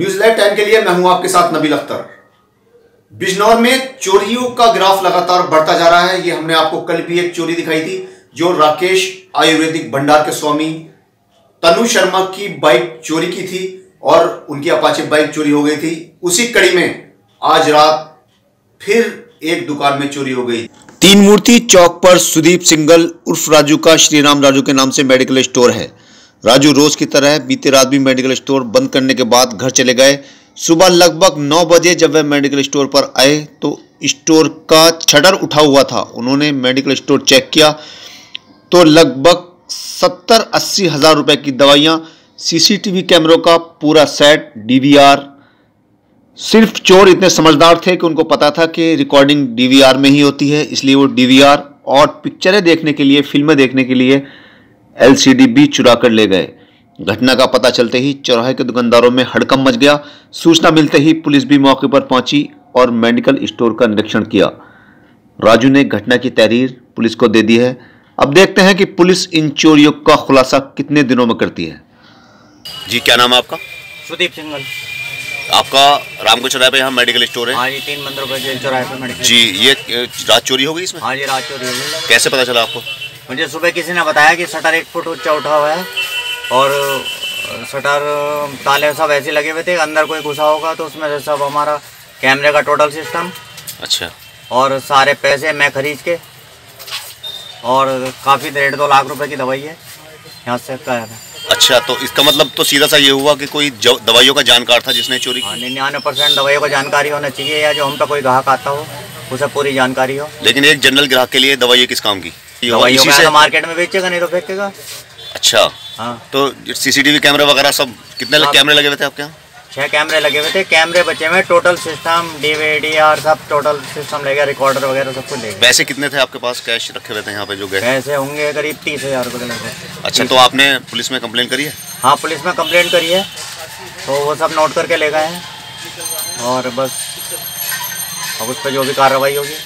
News live time के लिए मैं हूँ आपके साथ नबील अख्तर। बिजनौर में चोरियों का ग्राफ लगातार बढ़ता जा रहा है। ये हमने आपको कल भी एक चोरी दिखाई थी, जो राकेश आयुर्वेदिक भंडार के स्वामी तनु शर्मा की बाइक चोरी की थी और उनकी अपाचे बाइक चोरी हो गई थी। उसी कड़ी में आज रात फिर एक दुकान में चोरी हो गई। तीन मूर्ति चौक पर सुदीप सिंगल उर्फ़ राजू का श्रीराम राजू के नाम से मेडिकल स्टोर है। राजू रोज की तरह बीते रात भी मेडिकल स्टोर बंद करने के बाद घर चले गए। सुबह लगभग नौ बजे जब वह मेडिकल स्टोर पर आए तो स्टोर का छटर उठा हुआ था। उन्होंने मेडिकल स्टोर चेक किया तो लगभग सत्तर अस्सी हज़ार रुपए की दवाइयाँ, सीसीटीवी कैमरों का पूरा सेट, डीवीआर। सिर्फ़ चोर इतने समझदार थे कि उनको पता था कि रिकॉर्डिंग डीवीआर में ही होती है, इसलिए वो डीवीआर और पिक्चरें देखने के लिए, फ़िल्में देखने के लिए एलसीडी भी चुरा कर ले गए। घटना का पता चलते ही चौराहे के दुकानदारों में हड़कम मच गया। सूचना मिलते ही पुलिस भी मौके पर पहुँची और मेडिकल स्टोर का निरीक्षण किया। राजू ने घटना की तहरीर पुलिस को दे दी है। अब देखते हैं कि पुलिस इन चोरियों का खुलासा कितने दिनों में करती है। जी क्या नाम है आपका? सुदीप सिंगल आपका रामको चौराहे पे यहाँ मेडिकल स्टोर है? हाँ जी तीन मंदिरों पर जेल चौराहे पर मेडिकल जी ये रात चोरी हो गई इसमें? हाँ जी रात चोरी हो गई। कैसे पता चला आपको? मुझे सुबह किसी ने बताया कि शटर एक फुट ऊँचा उठा हुआ है और शटर ताले सब ऐसे लगे हुए थे अंदर कोई घुसा होगा तो उसमें से सब हमारा कैमरे का टोटल सिस्टम। अच्छा। और सारे पैसे मैं खरीद के और काफ़ी डेढ़ दो लाख रुपए की दवाई है यहाँ से कहा है। अच्छा तो इसका मतलब तो सीधा सा ये हुआ कि कोई दवाइयों का जानकार था जिसने चोरी हाँ की निन्यानवे परसेंट दवाइयों का जानकारी होना चाहिए या जो हम पे कोई ग्राहक आता हो। उसे पूरी जानकारी हो। लेकिन एक जनरल ग्राहक के लिए दवाइयाँ किस काम की? इसी से? तो मार्केट में बेचेगा नहीं तो फेंकेगा। अच्छा। हाँ। तो सीसीटीवी कैमरा वगैरह सब कितने हाँ। कैमरे लगे हुए थे आपके यहाँ? छह कैमरे लगे हुए थे। कैमरे बचे हुए टोटल सिस्टम डीवीडी और सब टोटल सिस्टम ले गया रिकॉर्डर वगैरह सब कुछ ले गया पैसे कितने थे आपके पास कैश रखे हुए थे यहाँ पे जो गए? पैसे होंगे करीब तीस हज़ार रुपये अच्छा तो आपने पुलिस में कंप्लेन करी है? हाँ पुलिस में कंप्लेंट करी है। तो वो सब नोट करके ले गए हैं। और बस अब उस पर जो भी कार्रवाई होगी।